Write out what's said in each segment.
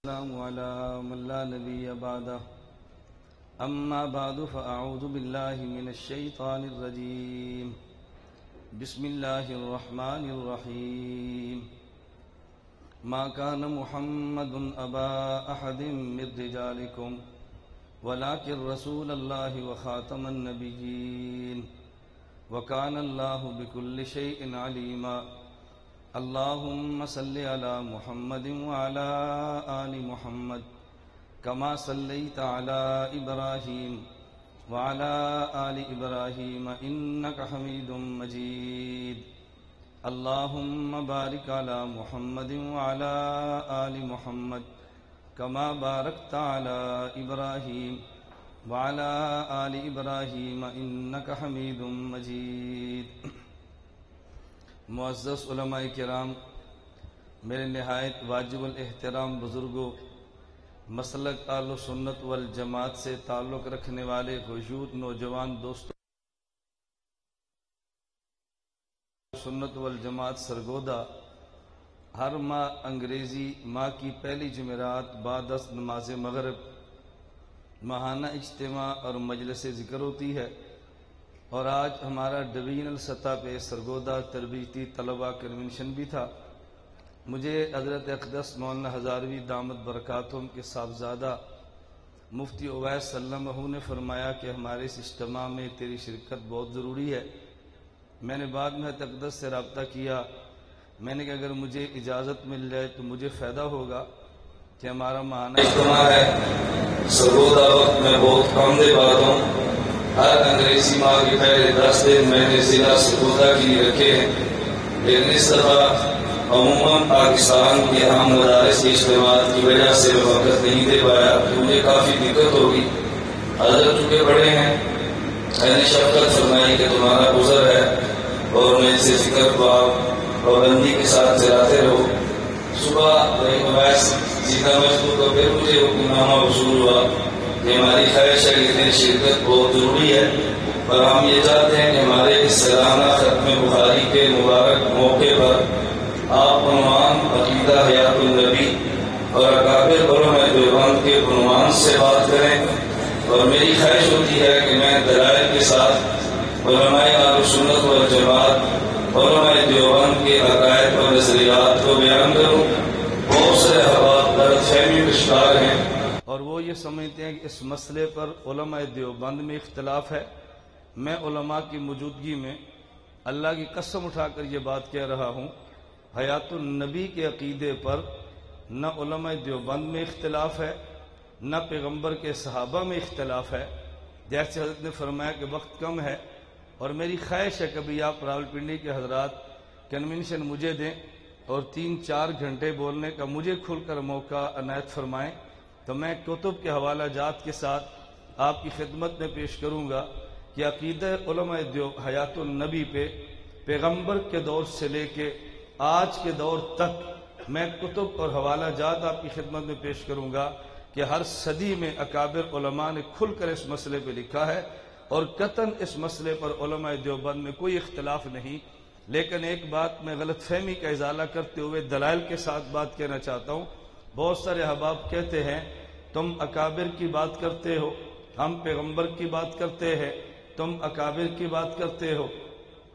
السلام على من لا نبي بعده. أما بعد فأعوذ بالله من الشيطان الرجيم. بسم الله الرحمن الرحيم. ما كان محمد أبا أحد من رجالكم، ولكن رسول الله وخاتم النبيين. وكان الله بكل شيء عليما. اللهم صل على محمد وعلى آل محمد كما صليت على إبراهيم وعلى آل إبراهيم إنك حميد مجيد اللهم بارك على محمد وعلى آل محمد كما باركت على إبراهيم وعلى آل إبراهيم إنك حميد مجيد معزز علماء کرام، میرے نہایت واجب الاحترام بزرگوں مسلک آل و سنت والجماعت سے تعلق رکھنے والے خشود نوجوان دوستوں سنت والجماعت سرگودا، ہر ماہ انگریزی ماہ کی پہلی جمعرات بعد از نماز مغرب، ماہانہ اجتماع اور مجلس ذکر ہوتی ہے۔ اور آج ہمارا ڈویژنل سطح پہ سرگودا تربیتی طلبہ کنونشن بھی تھا۔ مجھے حضرت اقدس مولانا ہزاروی دامت برکاتم کے صاحبزادہ مفتی اویس صلی نے فرمایا کہ ہمارے اس اجتماع میں تیری شرکت بہت ضروری ہے۔ میں نے بعد میں اقدس سے رابطہ کیا۔ میں نے کہا اگر مجھے اجازت مل جائے تو مجھے فائدہ ہوگا کہ ہمارا ماہانہ اجتماع ہے سرگودا وقت میں بہت کم دے پاتا ہوں۔ ہر انگریزی ماہ کے پہلے دس دن میں نے ضلع سکوتا کے لیے رکھے ہیں۔ لیکن اس دفعہ عموماً پاکستان کے عام مدارس کی اجتماع کی وجہ سے میں وقت نہیں دے پایا، مجھے کافی دقت ہوگی۔ حضرت چکے بڑے ہیں، میں نے شفقت فرمائی کہ تمہارا گزر ہے اور میں اسے فکر پاک پابندی کے ساتھ چلاتے رہو۔ صبح سیدھا مجبور پھر مجھے حکم نامہ وصول ہوا۔ کہ ہماری خواہش ہے کہ تیری شرکت بہت ضروری ہے اور ہم یہ چاہتے ہیں کہ ہمارے سالانہ ختم بخاری کے مبارک موقع پر آپ عنوان عقیدہ حیات النبی اور اکابر علماء دیوبند کے عنوان سے بات کریں۔ اور میری خواہش ہوتی ہے کہ میں دلائل کے ساتھ علماء آل سنت و جماعت علماء دیوبند کے عقائد اور نظریات کو بیان کروں۔ بہت سے احباب غلط فہمی کا شکار ہیں۔ وہ یہ سمجھتے ہیں کہ اس مسئلے پر علماء دیوبند میں اختلاف ہے۔ میں علماء کی موجودگی میں اللہ کی قسم اٹھا کر یہ بات کہہ رہا ہوں، حیات النبی کے عقیدے پر نہ علماء دیوبند میں اختلاف ہے، نہ پیغمبر کے صحابہ میں اختلاف ہے۔ جیسے حضرت نے فرمایا کہ وقت کم ہے اور میری خواہش ہے کبھی آپ راول پنڈی کے حضرات کنونشن مجھے دیں اور تین چار گھنٹے بولنے کا مجھے کھل کر موقع عنایت فرمائیں۔ تو میں کتب کے حوالہ جات کے ساتھ آپ کی خدمت میں پیش کروں گا کہ عقیدہ علماء دیو حیات النبی پہ پیغمبر کے دور سے لے کے آج کے دور تک میں کتب اور حوالہ جات آپ کی خدمت میں پیش کروں گا کہ ہر صدی میں اکابر علماء نے کھل کر اس مسئلے پہ لکھا ہے اور قطن اس مسئلے پر علماء دیوبند میں کوئی اختلاف نہیں۔ لیکن ایک بات میں غلط فہمی کا ازالہ کرتے ہوئے دلائل کے ساتھ بات کہنا چاہتا ہوں۔ بہت سارے احباب کہتے ہیں، تم اکابر کی بات کرتے ہو، ہم پیغمبر کی بات کرتے ہیں، تم اکابر کی بات کرتے ہو،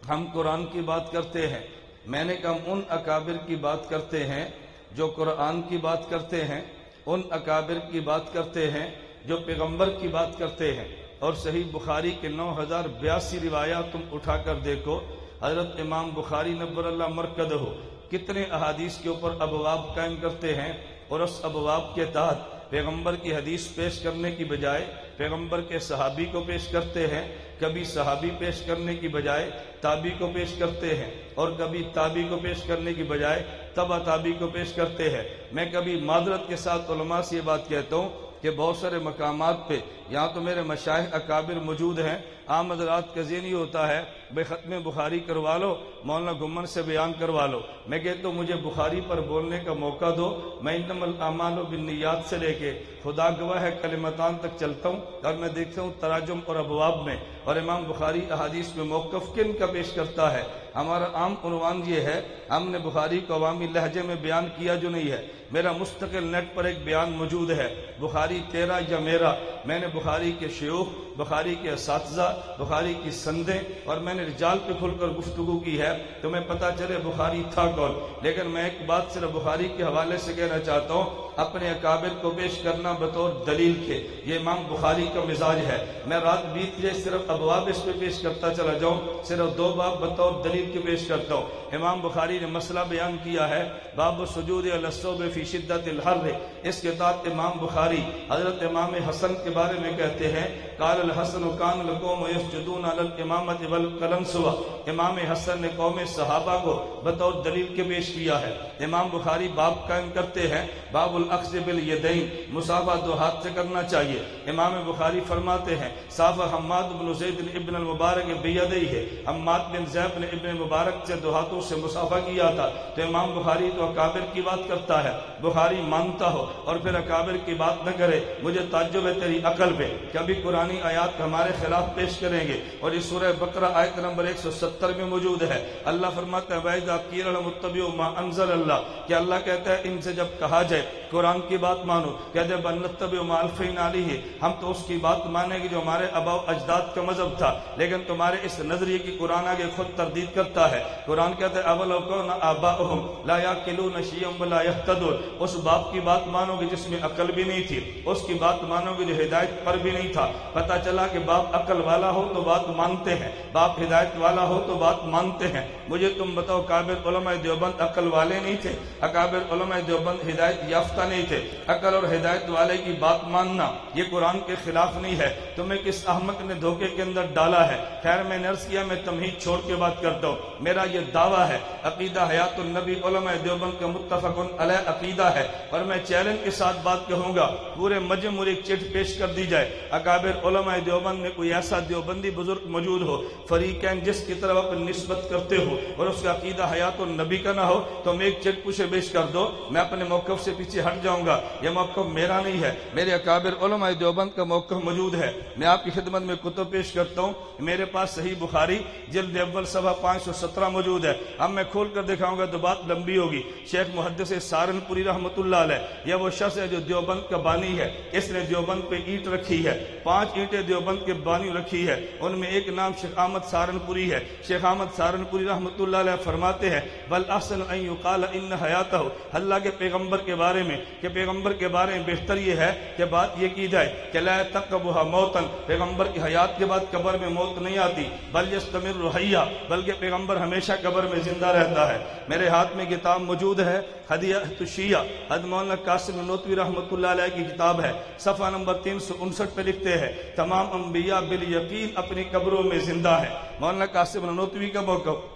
ہم قرآن کی بات کرتے ہیں۔ میں نے کہا ان اکابر کی بات کرتے ہیں جو قرآن کی بات کرتے ہیں، ان اکابر کی بات کرتے ہیں جو پیغمبر کی بات کرتے ہیں۔ اور صحیح بخاری کے نو ہزار بیاسی روایات تم اٹھا کر دیکھو، حضرت امام بخاری نبر اللہ مرکد ہو۔ کتنے احادیث کے اوپر ابواب قائم کرتے ہیں اور اس ابواب کے تحت پیغمبر کی حدیث پیش کرنے کی بجائے پیغمبر کے صحابی کو پیش کرتے ہیں، کبھی صحابی پیش کرنے کی بجائے تابی کو پیش کرتے ہیں اور کبھی تابی کو پیش کرنے کی بجائے تبا تابی کو پیش کرتے ہیں۔ میں کبھی معذرت کے ساتھ علماء سے یہ بات کہتا ہوں کہ بہت سارے مقامات پہ یہاں تو میرے مشاہد اکابر موجود ہیں۔ عام حضرات کا ذہنی ہوتا ہے، بے ختم بخاری کروا لو، مولانا گمن سے بیان کروا لو۔ میں کہتا ہوں، مجھے بخاری پر بولنے کا موقع دو۔ میں انم الامان و بنیاد سے لے کے خدا گواہ ہے کلمتان تک چلتا ہوں اور میں دیکھتا ہوں تراجم اور ابواب میں۔ اور امام بخاری احادیث میں موقف کن کا پیش کرتا ہے؟ ہمارا عام عنوان یہ ہے، ہم نے بخاری کو عوامی لہجے میں بیان کیا جو نہیں ہے۔ میرا مستقل نیٹ پر ایک بیان موجود ہے، بخاری تیرا یا میرا میں نے بخاری کے شیوخ بخاری کے اساتذہ، بخاری کی سندیں اور میں نے رجال پہ کھل کر گفتگو کی ہے تمہیں پتا چلے بخاری تھا کون۔ لیکن میں ایک بات صرف بخاری کے حوالے سے کہنا چاہتا ہوں، اپنے اکابر کو پیش کرنا بطور دلیل کے۔ یہ امام بخاری کا مزاج ہے۔ میں رات بیت جائے صرف ابواب اس پہ پیش کرتا چلا جاؤں، صرف دو باب بطور دلیل کے پیش کرتا ہوں۔ امام بخاری نے مسئلہ بیان کیا ہے، باب سجود الصوب فی شدت الحر۔ اس کے بعد امام بخاری حضرت امام حسن کے بارے میں کہتے ہیں، قال الحسن و کان لقوم یسجدون علی الامامت والقلم سوا۔ امام حسن نے قوم صحابہ کو بطور دلیل کے پیش کیا ہے۔ امام بخاری باب قائم کرتے ہیں، باب الاخذ بالیدین مسافہ دو ہاتھ سے کرنا چاہیے۔ امام بخاری فرماتے ہیں صافہ حماد بن زید ابن المبارک بیدئی ہے۔ حماد بن زید نے ابن مبارک سے دو ہاتھوں سے مسافہ کیا تھا۔ تو امام بخاری تو اکابر کی بات کرتا ہے۔ بخاری مانتا ہو اور پھر اکابر کی بات نہ کرے، مجھے تعجب ہے تیری عقل پہ۔ کبھی قرآنی آیات آیات ہمارے خلاف پیش کریں گے اور اس سورہ بقرہ آیت نمبر 170 میں موجود ہے۔ اللہ فرماتا ہے، وَإِذَا قِيلَ لَهُمُ اتَّبِعُوا مَا أَنزَلَ اللَّهُ، کہ اللہ کہتا ہے، ان سے جب کہا جائے، قرآن کی بات مانو، کہتے ہیں، بَلْ نَتَّبِعُوا مَا أَلْفَيْنَا عَلَيْهِ، ہم تو اس کی بات مانیں گے جو ہمارے اباء اجداد کا مذہب تھا، لیکن تمہارے اس نظریے کی قرآن آگے خود تردید کرتا ہے۔ قرآن کہتا ہے، اولو کون آباؤہم، لا یاکلون شیئم ولا یہتدون اس باپ کی بات مانو گے جس میں عقل بھی نہیں تھی، اس کی بات مانو گے جو ہدایت پر بھی نہیں تھا۔ پتہ چلا کہ باپ عقل والا ہو تو بات مانتے ہیں، باپ ہدایت والا ہو تو بات مانتے ہیں۔ مجھے تم بتاؤ کابر علماء دیوبند عقل والے نہیں تھے؟ اکابر علماء دیوبند ہدایت یافتہ نہیں تھے۔ عقل اور ہدایت والے کی بات ماننا، یہ قرآن کے خلاف نہیں ہے۔ تمہیں کس احمق نے دھوکے کے اندر ڈالا ہے؟ خیر، میں نرس کیا، میں تمہید چھوڑ کے بات کرتا ہوں۔ میرا یہ دعویٰ ہے، عقیدہ حیات النبی علماء دیوبند کا متفق علیہ عقیدہ ہے۔ اور میں چیلنج کے ساتھ بات کہوں گا، پورے مجمع ایک چٹ پیش کر دی جائے۔ اکابر علماء دیوبند میں کوئی ایسا دیوبندی بزرگ موجود ہو، فریقین جس کی طرف اپنی نسبت کرتے ہو اور اس کا عقیدہ حیات النبی کا نہ ہو، تو میں ایک چٹ پوچھے پیش کر دو، میں اپنے موقف سے پیچھے ہٹ جاؤں گا۔ یہ موقف میرا نہیں ہے، میرے اکابر علماء دیوبند کا موقف موجود ہے۔ میں آپ کی خدمت میں کتب پیش کرتا ہوں۔ میرے پاس صحیح بخاری، جلد اول صفحہ پانچ سو سترہ موجود ہے۔ اب میں کھول کر دکھاؤں گا، تو بات لمبی ہوگی۔ شیخ محدث سارنپوری رحمۃ اللہ علیہ، یہ وہ شخص ہے جو دیوبند کا بانی ہے۔ اس نے دیوبند پہ اینٹ رکھی ہے۔ پانچ اینٹیں دیوبند کے بانی رکھی ہے۔ ان میں ایک نام شیخ احمد سارنپوری ہے۔ شیخ احمد سارنپوری رحمۃ اللہ علیہ فرماتے ہیں، بل احسن ان یقال ان حیاتہ اللہ کے پیغمبر کے بارے میں، کہ پیغمبر کے بارے میں بہتر یہ ہے کہ بات یہ کی جائے کہ لا تقبها موتن پیغمبر کی حیات کے بعد قبر میں موت نہیں آتی، بل یستمر حیا، بلکہ پیغمبر ہمیشہ قبر میں زندہ رہتا ہے۔ میرے ہاتھ میں کتاب موجود ہے، ہدیہ شیعہ حد مولانا قاسم نوتوی رحمۃ اللہ علیہ کی کتاب ہے۔ صفحہ نمبر تین سو انسٹھ پہ لکھتے ہیں تمام انبیاء بالیقین اپنی قبروں میں زندہ ہے مولانا قاسم نوتوی کا موقف۔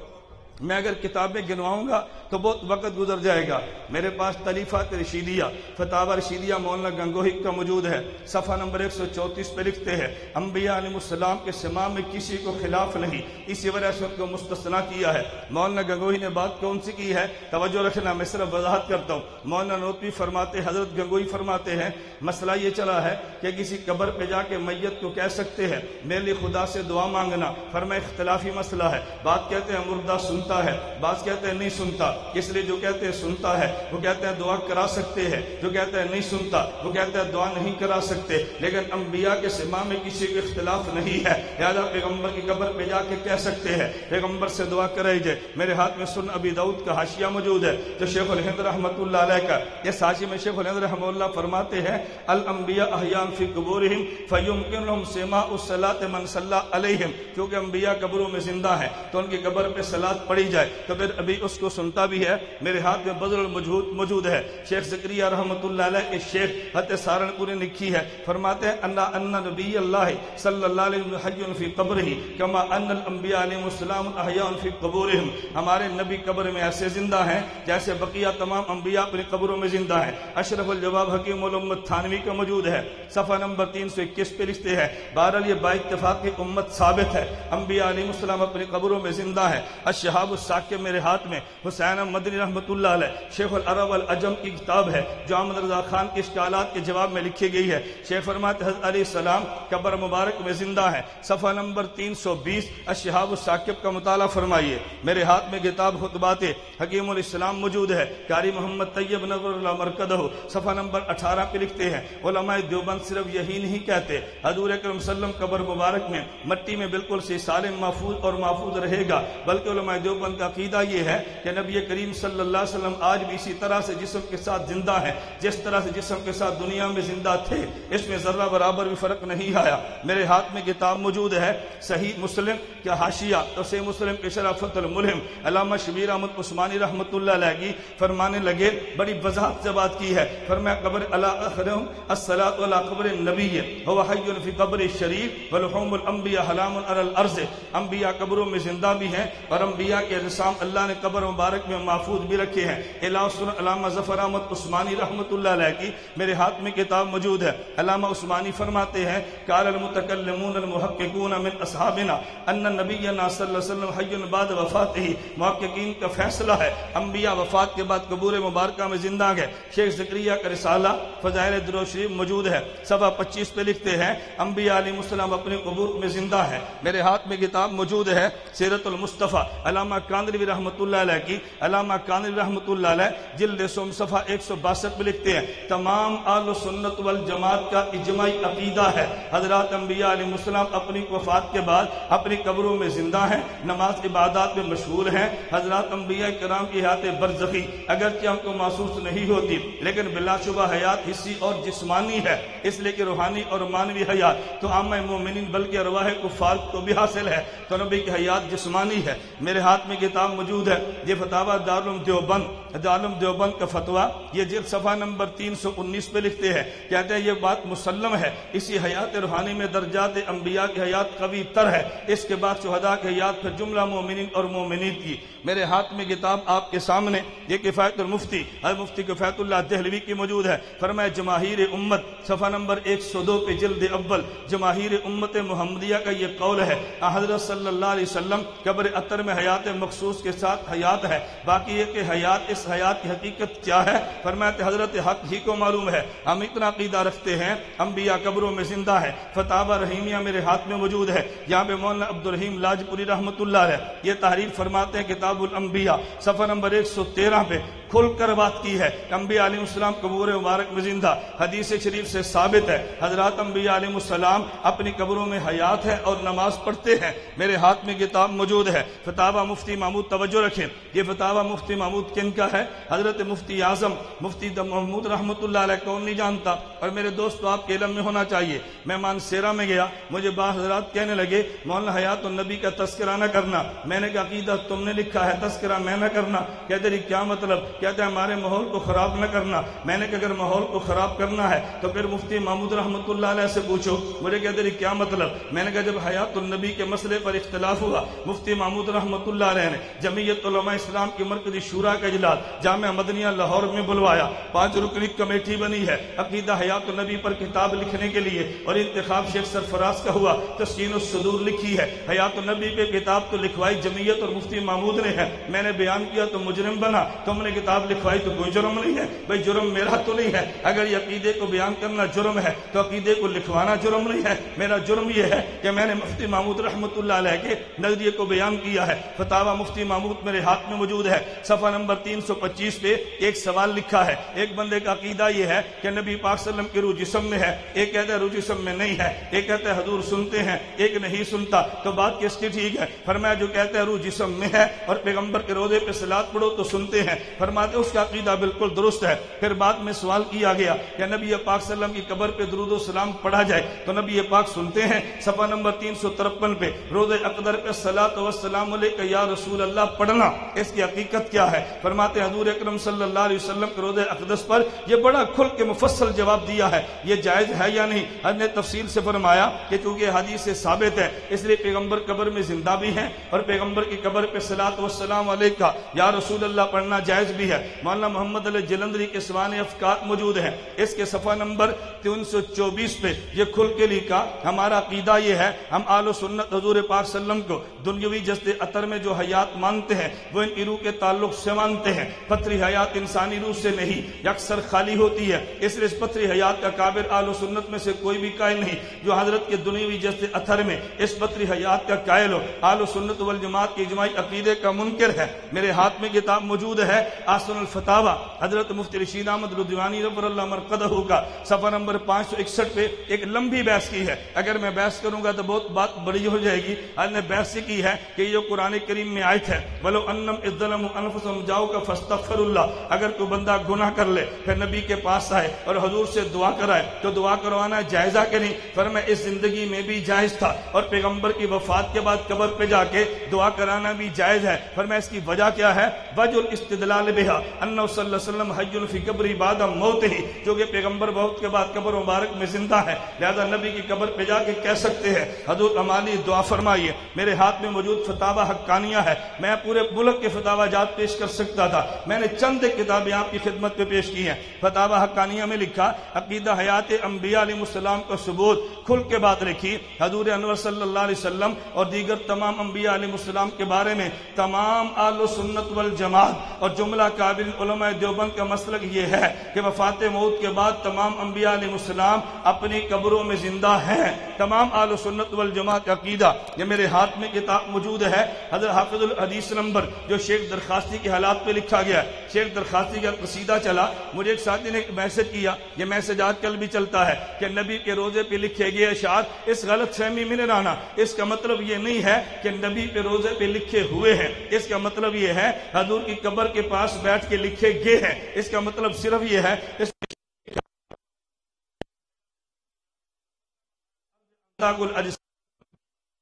میں اگر کتابیں گنواؤں گا تو بہت وقت گزر جائے گا۔ میرے پاس تلیفات رشیدیہ فتح رشیدیہ مولانا گنگوہی کا موجود ہے۔ صفحہ نمبر ایک سو چوتیس پہ لکھتے ہیں، انبیاء علیہ السلام کے سما میں کسی کو خلاف نہیں۔ اسی وجہ سے ان کو مستثنا کیا ہے۔ مولانا گنگوہی نے بات کون سی کی ہے؟ توجہ رکھنا، میں صرف وضاحت کرتا ہوں۔ مولانا نوتوی فرماتے، حضرت گنگوہی فرماتے ہیں، مسئلہ یہ چلا ہے کہ کسی قبر پہ جا کے میت کو کہہ سکتے ہیں، میرے لیے خدا سے دعا مانگنا۔ فرما اختلافی مسئلہ ہے۔ بات کہتے ہیں مردہ سنتا ہے۔ بعض کہتے ہیں نہیں سنتا۔ اس لیے؟ جو کہتے ہیں سنتا ہے۔ وہ کہتے ہیں دعا کرا سکتے ہیں۔ جو کہتے ہیں نہیں سنتا، وہ کہتے ہیں دعا نہیں کرا سکتے۔ لیکن انبیاء کے سما میں کسی کو اختلاف نہیں ہے۔ لہذا پیغمبر کی قبر پہ جا کے کہہ سکتے ہیں، پیغمبر سے دعا کرائی جائے۔ میرے ہاتھ میں سن ابی دعود کا حاشیہ موجود ہے، جو شیخ الہند رحمۃ اللہ علیہ کا۔ یہ حاشی میں شیخ الہند رحمۃ اللہ فرماتے ہیں، الانبیاء احیان فی قبورہم فیمکن لهم سماع الصلاۃ من صلی علیہم، کیونکہ انبیاء قبروں میں زندہ ہیں۔ تو ان کی قبر پہ صلات پڑھی پڑھی جائے تو پھر ابھی اس کو سنتا بھی ہے۔ میرے ہاتھ میں بدل موجود موجود ہے۔ شیخ ذکریہ رحمۃ اللہ علیہ کے شیخ حت سہارنپور نے لکھی ہے۔ فرماتے ہیں اللہ ان نبی اللہ صلی اللہ علیہ وسلم حی فی قبرہ کما ان الانبیاء علیہ السلام احیاء فی قبورہم۔ ہمارے نبی قبر میں ایسے زندہ ہیں جیسے بقیہ تمام انبیاء اپنی قبروں میں زندہ ہیں۔ اشرف الجواب حکیم الامت تھانوی کا موجود ہے۔ صفحہ نمبر تین سو اکیس پہ لکھتے ہیں، بہرحال یہ با اتفاق کی امت ثابت ہے۔ انبیاء علیہ السلام اپنی قبروں میں زندہ ہے الشہاب کتاب الساکر میرے ہاتھ میں، حسین مدنی رحمۃ اللہ علیہ، شیخ العرب العجم کی کتاب ہے، جو احمد رضا خان کے اشکالات کے جواب میں لکھی گئی ہے۔ شیخ فرمات حضرت علیہ السلام، قبر مبارک میں زندہ ہے صفحہ نمبر تین سو بیس، الشہاب الساکب کا مطالعہ فرمائیے۔ میرے ہاتھ میں کتاب خطبات حکیم الاسلام موجود ہے۔ قاری محمد طیب نظر اللہ مرکدہ صفحہ نمبر اٹھارہ پہ لکھتے ہیں، علماء دیوبند صرف یہی نہیں کہتے۔ حضور اکرم صلی اللہ علیہ وسلم قبر مبارک میں، مٹی میں بالکل سے سالم محفوظ اور محفوظ رہے گا، بلکہ علماء دیوبند کا عقیدہ یہ ہے کہ نبی کریم صلی اللہ علیہ وسلم آج بھی اسی طرح سے جسم کے ساتھ زندہ ہے جس طرح سے جسم کے ساتھ دنیا میں زندہ تھے، اس میں ذرہ برابر بھی فرق نہیں آیا۔ میرے ہاتھ میں کتاب موجود ہے، صحیح مسلم کیا حاشیہ تو صحیح مسلم کے شرافت الملہم۔ علامہ شبیر احمد عثمانی رحمۃ اللہ علیہ کی فرمانے لگے، بڑی وضاحت سے بات کی ہے۔ فرمایا، قبر اللہ اخرم الصلاۃ علی قبر النبی هو حی فی قبر الشریف ولحوم الانبیاء حلام علی الارض۔ انبیاء قبروں میں زندہ بھی ہیں اور انبیاء کے رسام اللہ نے قبر مبارک میں محفوظ بھی رکھے ہیں علامہ ظفر احمد عثمانی رحمۃ اللہ علیہ کی میرے ہاتھ میں کتاب موجود ہے۔ علامہ عثمانی فرماتے ہیں، قال المتکلمون المحققون من اصحابنا ان نبینا صلی اللہ علیہ وسلم حی بعد وفاتہ محققین کا فیصلہ ہے، انبیاء وفات کے بعد قبور مبارکہ میں زندہ گئے شیخ ذکریہ کا رسالہ فضائل درو شریف موجود ہے۔ صفحہ پچیس پہ لکھتے ہیں، انبیاء علیہ السلام اپنے قبور میں زندہ ہے میرے ہاتھ میں کتاب موجود ہے، سیرت المصطفیٰ۔ علامہ علامہ کاندری رحمۃ اللہ علیہ کی، علامہ کاندری رحمۃ اللہ علیہ جلد سوم صفحہ ایک سو باسٹھ پہ لکھتے ہیں، تمام آل و سنت والجماعت کا اجماعی عقیدہ ہے۔ حضرات انبیاء علیہ السلام اپنی وفات کے بعد اپنی قبروں میں زندہ ہیں، نماز عبادات میں مشغول ہیں۔ حضرات انبیاء کرام کی حیات برزخی، اگرچہ ہم کو محسوس نہیں ہوتی، لیکن بلا شبہ حیات حصی اور جسمانی ہے۔ اس لیے کہ روحانی اور مانوی حیات، تو عام مومنین، بلکہ ارواح کفار کو بھی حاصل ہے۔ تو نبی کی حیات جسمانی ہے۔ میرے ہاتھ میں کتاب موجود ہے۔ یہ فتح دارالم دیوبند دارالم دیوبند کا فتویٰ، یہ جلد صفحہ نمبر تین سو انیس پہ لکھتے ہیں۔ کہتے ہیں یہ بات مسلم ہے۔ اسی حیات روحانی میں درجات انبیاء کی حیات قوی تر ہے۔ اس کے بعد شہداء کی حیات پھر جملہ مومنین اور مومنین کی۔ میرے ہاتھ میں کتاب آپ کے سامنے، یہ کفایت المفتی، ہر مفتی کفایت اللہ دہلوی کی موجود ہے۔ فرمایا جماہیر امت، صفحہ نمبر ایک سو دو پہ جلد اول، جماہیر امت محمدیہ کا یہ قول ہے۔ حضرت صلی اللہ علیہ وسلم قبر اطر میں حیات مخصوص کے ساتھ حیات ہے۔ باقی یہ کہ حیات، اس حیات کی حقیقت کیا ہے؟ فرمایا کہ حضرت حق ہی کو معلوم ہے۔ ہم اتنا عقیدہ رکھتے ہیں، انبیاء قبروں میں زندہ ہے۔ فتح رحیمیہ میرے ہاتھ میں موجود ہے۔ یہاں پہ مولانا عبد الرحیم لاج پوری اللہ ہے یہ تحریر فرماتے ہیں کتاب الانبیاء، صفحہ نمبر ایک سو تیرہ پہ۔ کھل کر بات کی ہے۔ انبیاء علیہ السلام قبور مبارک میں زندہ۔ حدیث شریف سے ثابت ہے، حضرات انبیاء علیہ السلام اپنی قبروں میں حیات ہے اور نماز پڑھتے ہیں۔ میرے ہاتھ میں کتاب موجود ہے۔ فتح مفتی محمود توجہ رکھیں۔ یہ فتح مفتی محمود کن کا ہے؟ حضرت مفتی اعظم، مفتی محمود رحمۃ اللہ علیہ کون نہیں جانتا؟ اور میرے دوست آپ کے علم میں ہونا چاہیے۔ میں مانسیرا میں گیا، مجھے با حضرات کہنے لگے، مولانا حیات النبی کا تذکرہ نہ کرنا۔ میں نے کہا، عقیدہ تم نے لکھا ہے، تذکرہ میں نہ کرنا۔ کہتے رہی کیا مطلب؟ کہتے ہیں ہمارے ماحول کو خراب نہ کرنا۔ میں نے کہا اگر ماحول کو خراب کرنا ہے تو پھر مفتی محمود رحمۃ اللہ علیہ سے پوچھو۔ مجھے کہتے رہی کیا مطلب؟ میں نے کہا جب حیات النبی کے مسئلے پر اختلاف ہوا، مفتی محمود رحمۃ اللہ علیہ نے جمعیت علماء اسلام کی مرکزی شورا کا اجلاس جامعہ مدنیہ لاہور میں بلوایا۔ پانچ رکنی کمیٹی بنی ہے عقیدہ حیات النبی پر کتاب لکھنے کے لیے اور انتخاب شیخ سرفراز کا ہوا۔ تسکین الصدور لکھی ہے۔ حیات النبی پہ کتاب تو لکھوائی جمعیت اور مفتی محمود نے ہے۔ میں نے بیان کیا تو مجرم بنا۔ تم نے کتاب کتاب لکھوائی تو کوئی جرم نہیں ہے۔ بھائی جرم میرا تو نہیں ہے۔ اگر یہ عقیدے کو بیان کرنا جرم ہے، تو عقیدے کو لکھوانا جرم نہیں ہے۔ میرا جرم یہ ہے کہ میں نے مفتی محمود رحمۃ اللہ علیہ کے نظریے کو بیان کیا ہے۔ فتح مفتی محمود میرے ہاتھ میں موجود ہے۔ صفحہ نمبر تین سو پچیس پہ ایک سوال لکھا ہے۔ ایک بندے کا عقیدہ یہ ہے کہ نبی پاک صلی اللہ علیہ وسلم کی روح جسم میں ہے۔ ایک کہتا ہے روح جسم میں نہیں ہے۔ ایک کہتا ہے حضور سنتے ہیں، ایک نہیں سنتا۔ تو بات کس کی ٹھیک ہے؟ فرمایا جو کہتا ہے روح جسم میں ہے اور پیغمبر کے روزے پہ سلاد پڑھو تو سنتے ہیں۔ فرمایا فرماتے ہیں، اس کا عقیدہ بالکل درست ہے۔ پھر بعد میں سوال کیا گیا کہ نبی پاک صلی اللہ علیہ وسلم کی قبر پہ درود و سلام پڑھا جائے تو نبی پاک سنتے ہیں، صفحہ نمبر تین سو ترپن پہ روز اقدر پہ سلاۃ وسلام علیہ یا رسول اللہ پڑھنا، اس کی حقیقت کیا ہے؟ فرماتے ہیں، حضور اکرم صلی اللہ علیہ وسلم کے روز اقدس پر یہ بڑا کھل کے مفصل جواب دیا ہے۔ یہ جائز ہے یا نہیں؟ حضرت نے تفصیل سے فرمایا کہ چونکہ حدیث سے ثابت ہے، اس لیے پیغمبر قبر میں زندہ بھی ہیں اور پیغمبر کی قبر پہ سلاۃ وسلام علیہ کا یا رسول اللہ پڑھنا جائز بھی ہے۔ مولانا محمد علیہ جلندری کے سوان افکار موجود ہیں۔ اس کے صفحہ نمبر تین سو چوبیس پہ یہ کھل کے لکھا، ہمارا عقیدہ یہ ہے، ہم آل و سنت حضور پاک صلی اللہ علیہ وسلم کو دنیاوی جست اطر میں جو حیات مانتے ہیں، وہ ان روح کے تعلق سے مانتے ہیں۔ پتری حیات انسانی روح سے نہیں اکثر خالی ہوتی ہے۔ اس لیے اس پتری حیات کا قابر آل و سنت میں سے کوئی بھی قائل نہیں جو حضرت کے دنیاوی جست اطر میں اس پتری حیات کا قائل ہو۔ آل و سنت والجماعت کے اجماعی عقیدے کا منکر ہے۔ میرے ہاتھ میں کتاب موجود ہے۔ آ آسن الفتاوہ حضرت مفتی رشید احمد ردوانی رب اللہ مرقدہ کا صفحہ نمبر پانچ سو اکسٹھ پہ ایک لمبی بحث کی ہے۔ اگر میں بحث کروں گا تو بہت بات بڑی ہو جائے گی۔ حضرت نے بحث کی ہے کہ یہ قرآن کریم میں آیت ہے، ولو انم اذلم انفسهم جاؤ کا فاستغفر اللہ اگر کوئی بندہ گناہ کر لے، پھر نبی کے پاس آئے اور حضور سے دعا کرائے، تو دعا کروانا جائزہ کہ نہیں؟ پر میں اس زندگی میں بھی جائز تھا اور پیغمبر کی وفات کے بعد قبر پہ جا کے دعا کرانا بھی جائز ہے۔ پر میں اس کی وجہ کیا ہے؟ وجہ الاستدلال بها انه صلی اللہ علیہ وسلم حی فی قبر بعد موت ہی، جو کہ پیغمبر بہت کے بعد قبر مبارک میں زندہ ہے، لہذا نبی کی قبر پہ جا کے کہہ سکتے ہیں، حضور امالی دعا فرمائیے، میرے ہاتھ میں موجود فتاوہ حقانیہ ہے، میں پورے ملک کے فتاوہ جات پیش کر سکتا تھا، میں نے چند کتابیں آپ کی خدمت پہ پیش کی ہیں فتاوہ حقانیہ میں لکھا، عقیدہ حیات انبیاء علیہ السلام کا ثبوت، کھل کے بات لکھی، حضور انور صلی اللہ علیہ وسلم اور دیگر تمام انبیاء علیہ السلام کے بارے میں، تمام آل و سنت والجماعت اور جملہ قابل علماء دیوبند کا مسلک یہ ہے کہ وفات موت کے بعد تمام انبیاء علیہ السلام اپنی قبروں میں زندہ ہیں۔ تمام آل و سنت والجماعت کا عقیدہ یہ میرے ہاتھ میں کتاب موجود ہے۔ حضرت حافظ الحدیث نمبر جو شیخ درخواستی کے حالات پہ لکھا گیا ہے۔ شیخ درخواستی کا قصیدہ چلا۔ مجھے ایک ساتھی نے ایک میسج کیا۔ یہ میسج آج کل بھی چلتا ہے کہ نبی کے روزے پہ لکھے گئے اشعار اس غلط فہمی میں نہ رہنا اس کا مطلب یہ نہیں ہے کہ نبی پہ روزے پہ لکھے ہوئے ہیں۔ اس کا مطلب یہ ہے حضور کی قبر کے پاس بیٹھ کے لکھے گئے ہیں۔ اس کا مطلب صرف یہ ہے، اس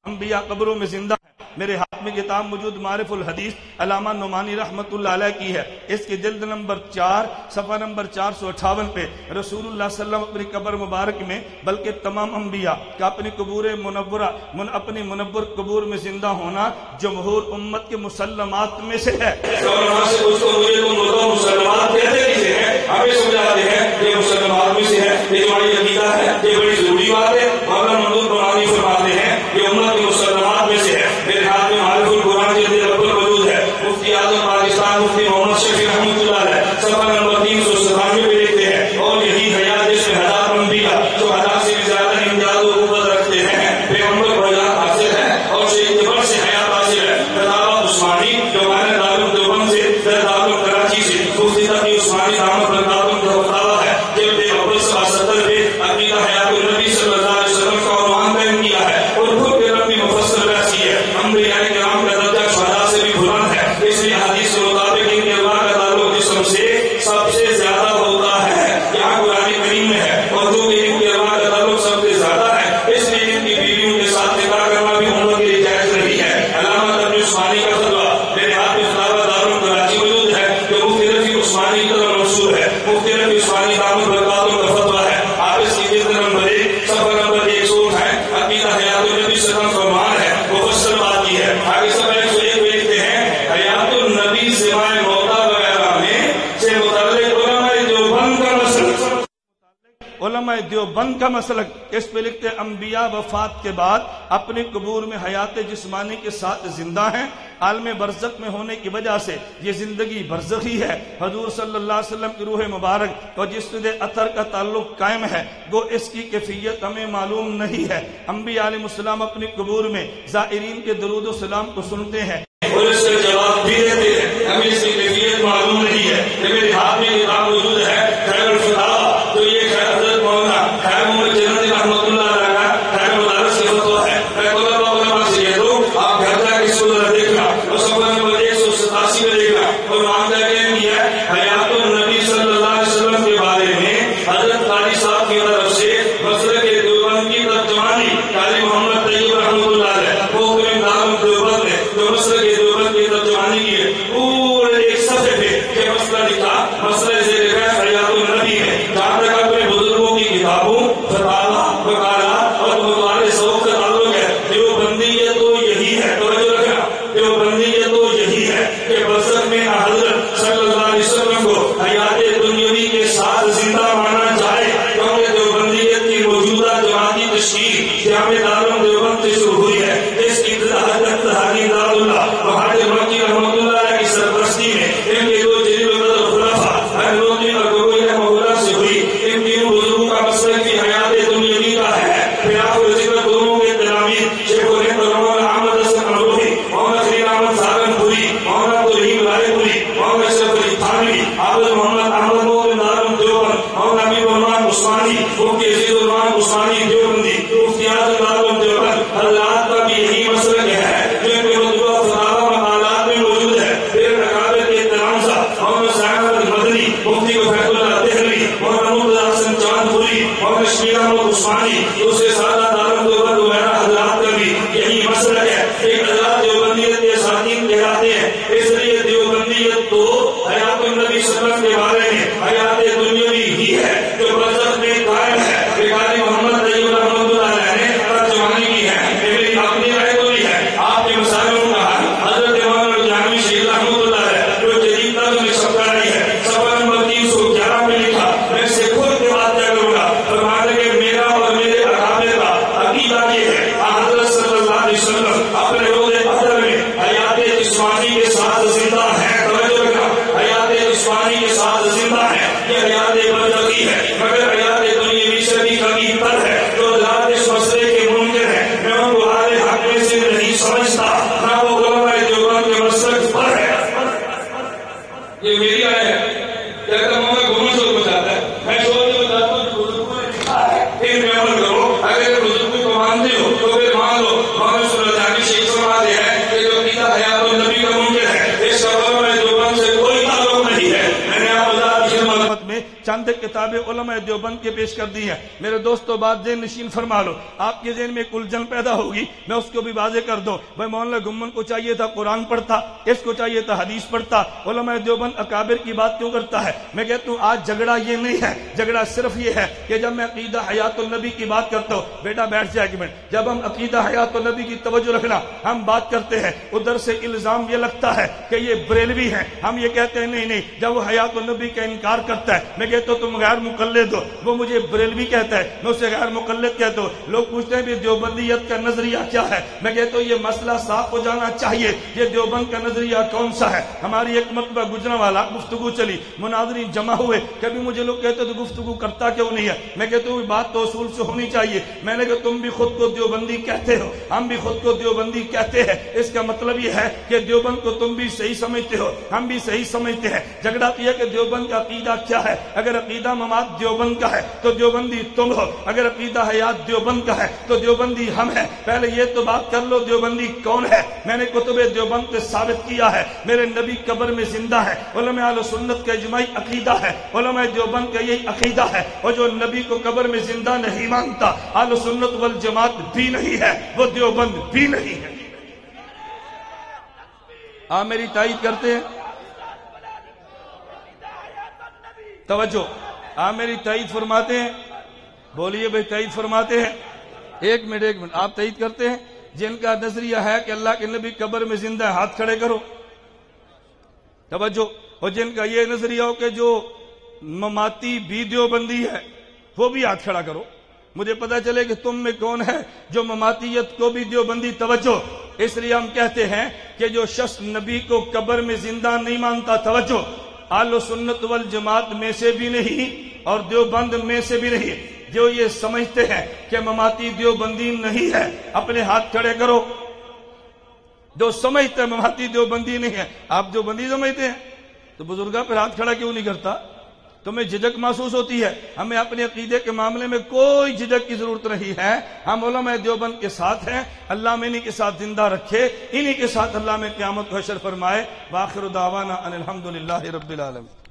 انبیاء قبروں میں زندہ ہیں۔ میرے ہاتھ میں کتاب موجود معرف الحدیث علامہ نعمانی رحمت اللہ علیہ کی ہے۔ اس کی جلد نمبر چار، صفحہ نمبر چار سو اٹھاون پہ رسول اللہ صلی اللہ علیہ وسلم اپنی قبر مبارک میں، بلکہ تمام انبیاء کا اپنی قبور منورہ، من اپنی منور قبور میں زندہ ہونا جمہور امت کے مسلمات میں سے ہے۔ وہاں کہتے کسے ہیں۔ ہمیں سمجھاتے ہیں یہ مسلمان میں سے ہے یہ ہماری عقیدہ ہے، یہ بڑی ضروری بات ہے مولانا منظور قرآنی فرماتے ہیں یہ امت کے مسلمان میں سے ہے میرے ہاتھ میں معرف القرآن کے دل رب موجود ہے مفتی اعظم پاکستان مفتی محمد شفیع رحمۃ اللہ علیہ صفحہ نمبر تین سو ستانوے پہ لکھتے ہیں اور یہی حیات جس میں ہزار انبیاء جو ہزار سے بھی زیادہ امداد و قوت رکھتے ہیں پیغمبر کو حیات حاصل ہے اور شہید قبر سے حیات حاصل ہے فتاوہ عثمانی جو ہمارے دارال دیوبند سے دارال کراچی سے مفتی تقی عثمانی رحمت اللہ کا فتاوہ ہے جب پیغمبر صلی اللہ علیہ وسلم پہ عقیدہ حیات النبی صلی اللہ علیہ وسلم کا عنوان قائم کیا ہے اور خود کے رب بھی مفصل ایسی ہے انبیاء کرام کا درجہ شہداء سے بھی بلند ہے اس لیے حدیث کے مطابق ان کے اللہ کا تعلق جسم سے سب سے زیادہ ہوتا ہے یہاں قرآن کریم میں ہے اور جو کہ ان کے اللہ کا تعلق سب سے زیادہ ہے اس لیے ان کی بیویوں کے ساتھ نکاح کرنا بھی عمر کے لیے جائز نہیں ہے علامہ ابن عثمانی کا فتوا میرے ہاتھ میں فتوا دارال کراچی موجود ہے جو مفتی رفیع عثمانی کی طرح مشہور ہے مفتی رفیع عثمانی دامن برکاتوں کا فتوا ہے آپ اس کی جلد نمبر ایک صفحہ نمبر ایک سو ہے عقیدہ حیات النبی صلی اللہ علیہ وسلم فرمان ہے مفصل بات کی ہے آگے سب ایک سو ایک لکھتے ہیں حیات النبی سوائے موتا وغیرہ میں سے متعلق علماء جو بند کا مسئلہ علماء دیوبند کا مسلک۔ اس پہ لکھتے ہیں، انبیاء وفات کے بعد اپنی قبور میں حیات جسمانی کے ساتھ زندہ ہیں۔ عالم برزخ میں ہونے کی وجہ سے یہ زندگی برزخی ہے۔ حضور صلی اللہ علیہ وسلم کی روح مبارک اور جس سے اثر کا تعلق قائم ہے، وہ اس کی کیفیت ہمیں معلوم نہیں ہے۔ انبیاء علیہ السلام اپنی قبور میں زائرین کے درود و سلام کو سنتے ہیں۔ اور اس کا جواب بھی دیتے ہیں۔ ہمیں اس کی کیفیت معلوم نہیں ہے۔ میرے ہاتھ میں آپ گھر چند کتابیں علماء دیوبند کے پیش کر دی ہیں۔ میرے دوستو، بات ذہن نشین فرما لو۔ آپ کے ذہن میں ایک الجھن پیدا ہوگی، میں اس کو بھی واضح کر دوں۔ بھائی، مولانا گمن کو چاہیے تھا قرآن پڑھتا، اس کو چاہیے تھا حدیث پڑھتا۔ علماء دیوبند اکابر کی بات کیوں کرتا ہے؟ میں کہتا ہوں، آج جھگڑا یہ نہیں ہے، جھگڑا صرف یہ ہے کہ جب میں عقیدہ حیات النبی کی بات کرتا ہوں، بیٹا بیٹھ جائے کہ منٹ جب ہم عقیدہ حیات النبی کی توجہ رکھنا، ہم بات کرتے ہیں، ادھر سے الزام یہ لگتا ہے کہ یہ بریلوی ہیں۔ ہم یہ کہتے ہیں، نہیں نہیں، جب وہ حیات النبی کا انکار کرتا ہے، میں کہتا ہوں تم غیر مقلد ہو۔ وہ مجھے بریلوی کہتا ہے، میں اسے غیر مقلد کہتا ہوں۔ لوگ پوچھتے ہیں بھی دیوبندیت کا نظریہ کیا ہے؟ میں کہتا ہوں، یہ مسئلہ صاف ہو جانا چاہیے۔ یہ دیوبند کا نظریہ کون سا ہے؟ ہماری ایک مرتبہ گجرا والا گفتگو چلی مناظرین جمع ہوئے۔ کبھی مجھے لوگ کہتے تو گفتگو کرتا کیوں نہیں ہے؟ میں کہتا ہوں، بات تو اصول سے ہونی چاہیے۔ میں نے کہا، تم بھی خود کو دیوبندی کہتے ہو۔ ہم بھی خود کو دیوبندی کہتے ہیں۔ اس کا مطلب یہ ہے کہ دیوبند کو تم بھی صحیح سمجھتے ہو۔ ہم بھی صحیح سمجھتے ہیں۔ جھگڑا یہ کہ دیوبند کا عقیدہ کیا ہے؟ اگر عقیدہ مماد دیوبند کا ہے، تو دیوبندی تم ہو۔ اگر عقیدہ حیات دیوبند کا ہے، تو دیوبندی ہم ہیں۔ پہلے یہ تو بات کر لو، دیوبندی کون ہے؟ میں نے کتب دیوبند سے ثابت کیا ہے۔ میرے نبی قبر میں زندہ ہے۔ علماء اہل سنت کا اجماعی عقیدہ ہے۔ علماء دیوبند کا یہی عقیدہ ہے۔ اور جو نبی کو قبر میں زندہ نہیں مانتا، اہل سنت والجماعت بھی نہیں ہے۔ وہ دیوبند بھی نہیں ہے۔ آپ میری تائید کرتے ہیں؟ توجہ۔ آپ میری تائید فرماتے ہیں؟ بولیے بھائی، تائید فرماتے ہیں؟ ایک منٹ ایک منٹ۔ آپ تائید کرتے ہیں؟ جن کا نظریہ ہے کہ اللہ کے نبی قبر میں زندہ ہے، ہاتھ کھڑے کرو۔ توجہ۔ اور جن کا یہ نظریہ ہو کہ جو مماتی بھی دیوبندی ہے، وہ بھی ہاتھ کھڑا کرو۔ مجھے پتا چلے کہ تم میں کون ہے جو مماتیت کو بھی دیوبندی توجہ۔ اس لیے ہم کہتے ہیں کہ جو شخص نبی کو قبر میں زندہ نہیں مانتا، توجہ۔ آل و سنت والجماعت میں سے بھی نہیں اور دیوبند میں سے بھی نہیں۔ جو یہ سمجھتے ہیں کہ مماتی دیوبندی نہیں ہے، اپنے ہاتھ کھڑے کرو۔ جو سمجھتے ہیں مماتی دیوبندی نہیں ہے، آپ دیوبندی سمجھتے ہیں؟ تو بزرگا پھر ہاتھ کھڑا کیوں نہیں کرتا؟ تمہیں جھجک محسوس ہوتی ہے۔ ہمیں اپنے عقیدے کے معاملے میں کوئی جھجک کی ضرورت نہیں ہے۔ ہم علماء دیوبند کے ساتھ ہیں۔ اللہ میں انہی کے ساتھ زندہ رکھے۔ انہی کے ساتھ اللہ میں قیامت کو حشر فرمائے۔ باخر دعوانا ان الحمدللہ رب العالمین۔